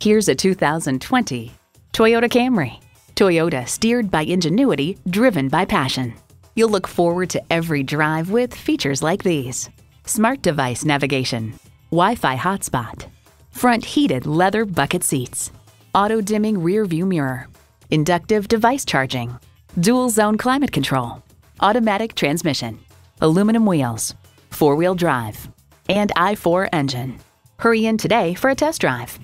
Here's a 2020 Toyota Camry. Toyota steered by ingenuity, driven by passion. You'll look forward to every drive with features like these. Smart device navigation, Wi-Fi hotspot, front heated leather bucket seats, auto dimming rear view mirror, inductive device charging, dual zone climate control, automatic transmission, aluminum wheels, four wheel drive, and i4 engine. Hurry in today for a test drive.